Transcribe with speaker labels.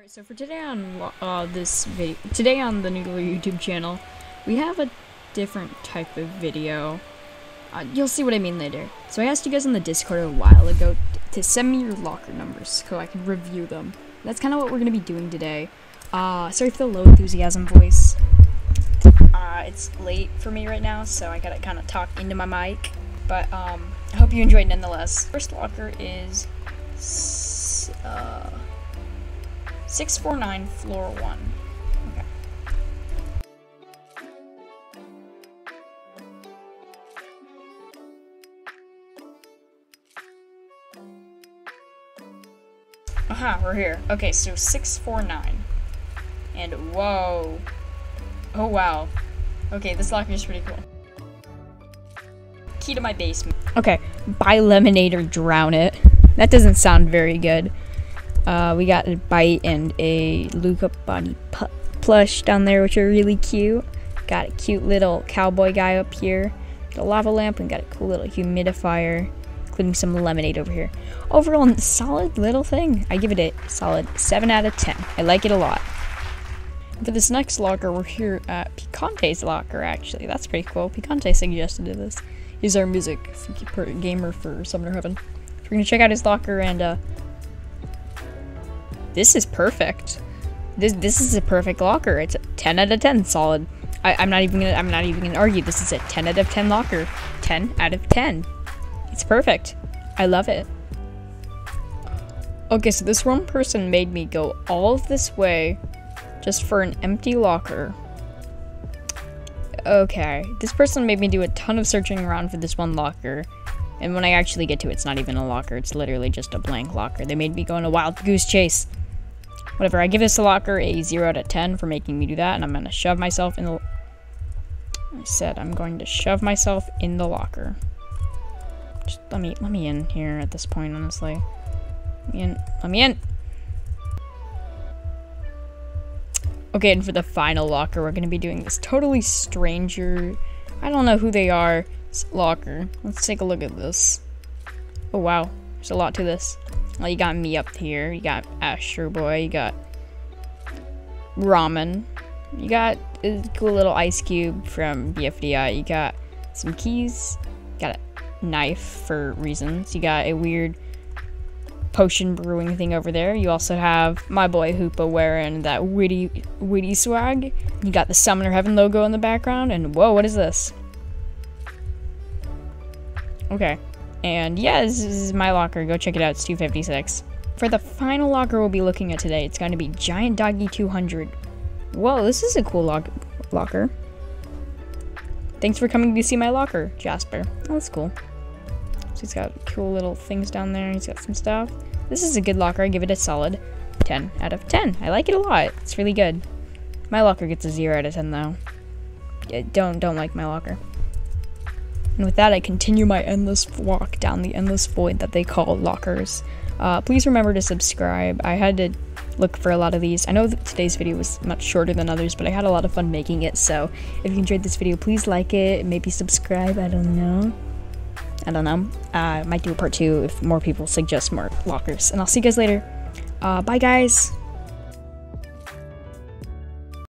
Speaker 1: Alright, so for today on uh, this video, today on the Noodler YouTube channel, we have a different type of video. Uh, you'll see what I mean later. So I asked you guys in the Discord a while ago to send me your locker numbers so I can review them. That's kind of what we're going to be doing today. Uh, sorry for the low enthusiasm voice. Uh, it's late for me right now, so I gotta kind of talk into my mic. But um, I hope you enjoyed nonetheless. First locker is uh, 649 floor 1. Okay. Aha, we're here. Okay, so 649. And whoa. Oh wow. Okay, this locker is pretty cool. Key to my basement. Okay, buy lemonade or drown it. That doesn't sound very good. Uh, we got a bite and a Luca Bunny plush down there, which are really cute. Got a cute little cowboy guy up here. Got a lava lamp and got a cool little humidifier, including some lemonade over here. Overall, solid little thing. I give it a solid 7 out of 10. I like it a lot. For this next locker, we're here at Picante's locker, actually. That's pretty cool. Picante suggested this. He's our music gamer for Summoner Heaven. We're gonna check out his locker and, uh, this is perfect. This this is a perfect locker. It's 10 out of 10 solid. I, I'm not even gonna I'm not even gonna argue. This is a 10 out of 10 locker. 10 out of 10. It's perfect. I love it. Okay, so this one person made me go all of this way just for an empty locker. Okay, this person made me do a ton of searching around for this one locker. And when I actually get to it, it's not even a locker. It's literally just a blank locker. They made me go on a wild goose chase. Whatever, I give this locker a 0 out of 10 for making me do that. And I'm going to shove myself in the... I said I'm going to shove myself in the locker. Just let me, let me in here at this point, honestly. Let me in. Let me in. Okay, and for the final locker, we're going to be doing this totally stranger, I don't know who they are, locker. Let's take a look at this. Oh, wow. There's a lot to this. Well, you got me up here. You got Astro Boy. You got Ramen. You got a cool little ice cube from BFDI. You got some keys. You got a knife for reasons. You got a weird potion brewing thing over there. You also have my boy Hoopa wearing that witty witty swag. You got the Summoner Heaven logo in the background, and whoa, what is this? Okay. And yeah, this is my locker. Go check it out. It's 256. For the final locker we'll be looking at today, it's going to be Giant Doggy 200. Whoa, this is a cool lo locker. Thanks for coming to see my locker, Jasper. Oh, that's cool. So he's got cool little things down there. He's got some stuff. This is a good locker. I give it a solid 10 out of 10. I like it a lot. It's really good. My locker gets a 0 out of 10 though. Don't don't like my locker. And with that, I continue my endless walk down the endless void that they call lockers. Uh, please remember to subscribe. I had to look for a lot of these. I know today's video was much shorter than others, but I had a lot of fun making it. So if you enjoyed this video, please like it, maybe subscribe. I don't know. I don't know. Uh, I might do a part two if more people suggest more lockers. And I'll see you guys later. Uh, bye, guys.